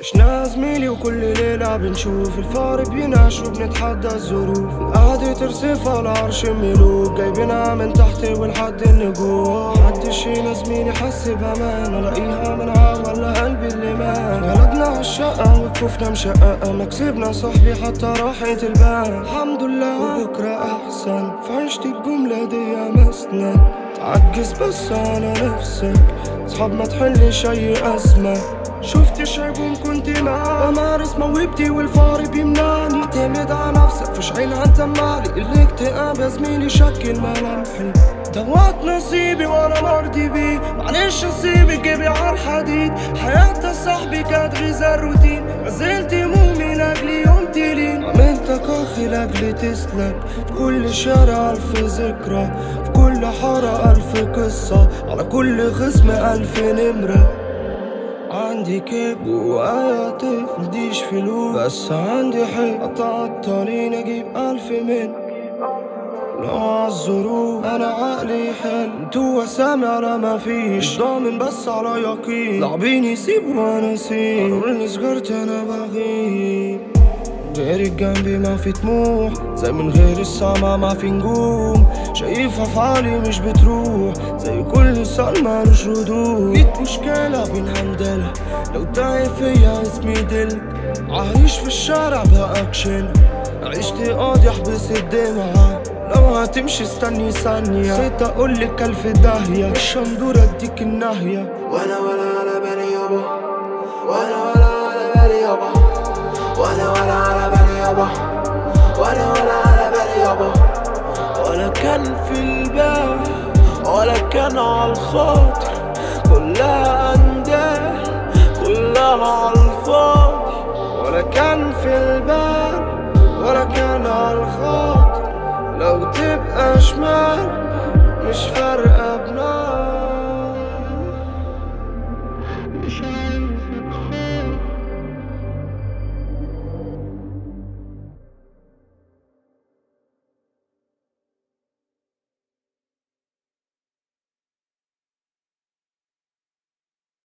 عشنا زميلي وكل ليلة بنشوف الفار بينعش وبنتحدى الظروف. القعدة ترسف على عرش الملوك جايبينها من تحت ولحد النجوم. محدش هنا زميلي حس بأمان ألاقيها منها ولا قلبي اللي مان غلبنا عالشقة وكفوفنا مشققة ما كسبنا صاحبي حتى راحت البال. الحمد لله وبكرة أحسن فعشت الجملة دي مسند تعجز بس على نفسك صحاب ما تحلش أي أزمة شفت شايبهم بمارس موهبتي والفار بيمنعني. اعتمد على نفسك فيش عين عن تمالي الاكتئاب يا زميلي شكل ملامحي دوات نصيبي وأنا مرضي بيه. معلش نصيبي جيبي عالحديد حياة صاحبي كانت غذاء الروتين. غزلت همومي لاجلي يوم تلين. عملتك أخي لاجلي تسلك. في كل شارع ألف ذكرى. في كل حارة ألف قصة. على كل خصم ألف نمرة. عندي كيب وآية طفل مديش فلوس بس عندي حب الطريق أجيب ألف من لو عالظروف. أنا عقلي حلو أنتوا سامع على ما فيش. ضامن بس على يقين. لاعبين يسيبوا وأنا اللي سجرت أنا بغيب. غيرك جنبي ما في طموح. زي من غير السما ما في نجوم. شايف افعالي مش بتروح. زي كل سؤال مالوش ردود ميت مشكلة بنهندلها لو تايه فيا اسمي دل عايش في الشارع بأكشن. عشت قاضي احبس الدمعة. لو هتمشي استني ثانية. نسيت اقولك ألف داهية. مش هندور أديك الناهية. وأنا ولا على بالي يابا. وأنا ولا على بالي يابا. ولا بالي يابا. وأنا ولا على بالي يابا. ولا كان في البال ولا كان على الخاطر. كلها اندال كلها على الفاضي. ولا كان في البال ولا كان على الخاطر. لو تبقى شمال مش فارقة